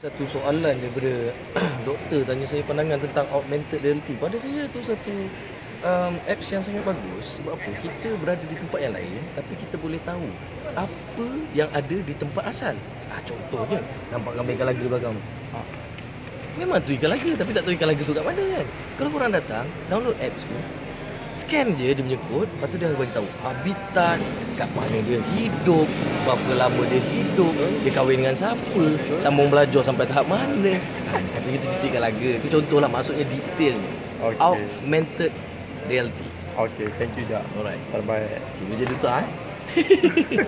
Satu soalan daripada doktor tanya saya pandangan tentang augmented reality. Pada saya tu satu um, apps yang sangat bagus. Sebab apa? Kita berada di tempat yang lain tapi kita boleh tahu apa yang ada di tempat asal. Ah, contohnya, nampak gambar ikan laga belakang tu. Ha. Memang tu ikan laga tapi tak tahu ikan laga tu kat mana kan. Kalau korang datang, download apps tu, scan je dia punya kod, lepas tu dia akan bagi tahu habitat, kat mana dia hidup, berapa lama dia hidup, dia kahwin dengan siapa, sambung belajar sampai tahap mana. Ha, kata kita ceritakan laga. Itu contohlah maksudnya detail. Okey. Augmented reality. Okay, thank you, Jack. Alright. Terbaik. Kita jadi tu ah. eh?